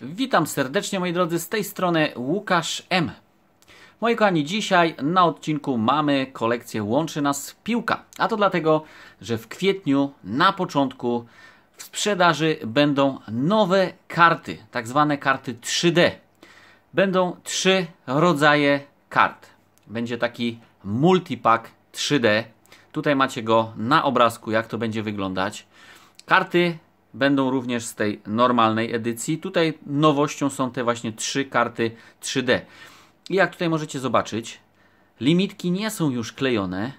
Witam serdecznie moi drodzy, z tej strony Łukasz M. Moi kochani, dzisiaj na odcinku mamy kolekcję Łączy nas piłka. A to dlatego, że w kwietniu na początku w sprzedaży będą nowe karty, tak zwane karty 3D. Będą trzy rodzaje kart. Będzie taki multipack 3D. Tutaj macie go na obrazku, jak to będzie wyglądać. Karty będą również z tej normalnej edycji. Tutaj nowością są te właśnie trzy karty 3D. I jak tutaj możecie zobaczyć, limitki nie są już klejone,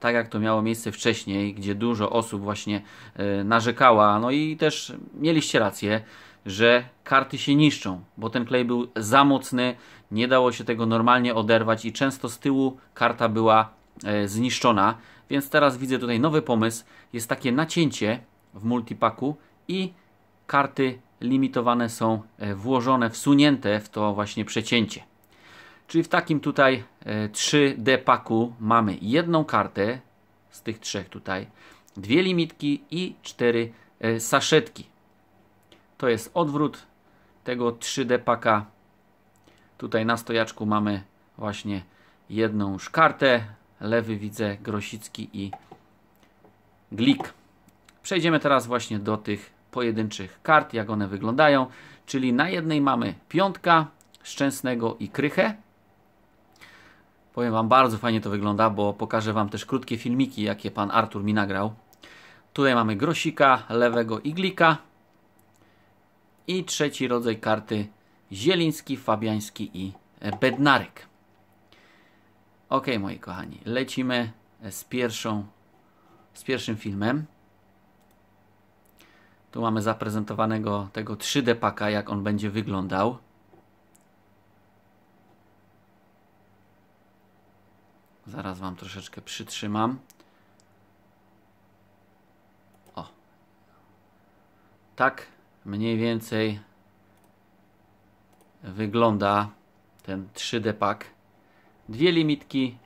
tak jak to miało miejsce wcześniej, gdzie dużo osób właśnie e, narzekała. No i też mieliście rację, że karty się niszczą, bo ten klej był za mocny, nie dało się tego normalnie oderwać i często z tyłu karta była e, zniszczona. Więc teraz widzę tutaj nowy pomysł. Jest takie nacięcie w multipaku i karty limitowane są e, włożone, wsunięte w to właśnie przecięcie. Czyli w takim tutaj 3D paku mamy jedną kartę z tych trzech tutaj, dwie limitki i cztery e, saszetki. To jest odwrót tego 3D paka. Tutaj na stojaczku mamy właśnie jedną już kartę. Lewy widzę Grosicki i Glik. Przejdziemy teraz właśnie do tych pojedynczych kart, jak one wyglądają. Czyli na jednej mamy piątka, Szczęsnego i Krychę. Powiem Wam, bardzo fajnie to wygląda, bo pokażę Wam też krótkie filmiki, jakie Pan Artur mi nagrał. Tutaj mamy Grosika, Lewego Iglika. I trzeci rodzaj karty Zieliński, Fabiański i Bednarek. Ok, moi kochani, lecimy z pierwszą, z pierwszym filmem. Tu mamy zaprezentowanego tego 3D paka, jak on będzie wyglądał. Zaraz Wam troszeczkę przytrzymam. O. Tak mniej więcej wygląda ten 3D pak. Dwie limitki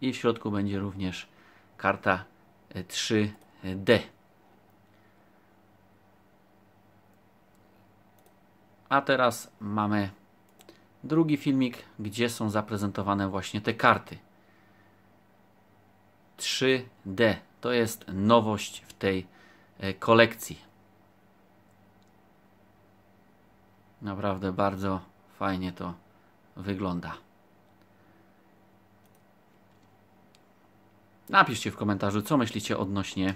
i w środku będzie również karta 3D. A teraz mamy drugi filmik, gdzie są zaprezentowane właśnie te karty. 3D. To jest nowość w tej e, kolekcji. Naprawdę bardzo fajnie to wygląda. Napiszcie w komentarzu, co myślicie odnośnie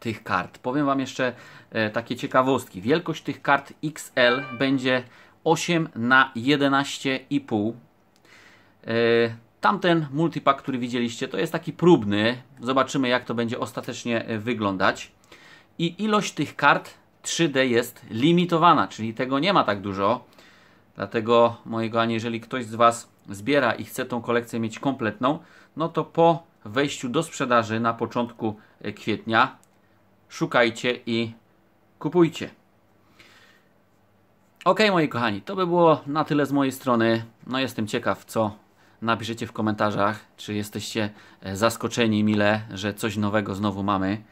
tych kart. Powiem Wam jeszcze e, takie ciekawostki. Wielkość tych kart XL będzie 8 na 11,5. Tamten multipack, który widzieliście, to jest taki próbny. Zobaczymy, jak to będzie ostatecznie e, wyglądać. I ilość tych kart 3D jest limitowana, czyli tego nie ma tak dużo. Dlatego, moi kochani, jeżeli ktoś z Was zbiera i chce tą kolekcję mieć kompletną, no to po wejściu do sprzedaży na początku e, kwietnia szukajcie i kupujcie. Ok, moi kochani, to by było na tyle z mojej strony. No jestem ciekaw, co Napiszcie w komentarzach, czy jesteście e, zaskoczeni mile, że coś nowego znowu mamy.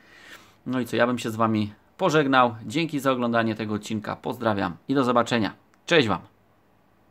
No i co, ja bym się z Wami pożegnał. Dzięki za oglądanie tego odcinka. Pozdrawiam i do zobaczenia. Cześć Wam!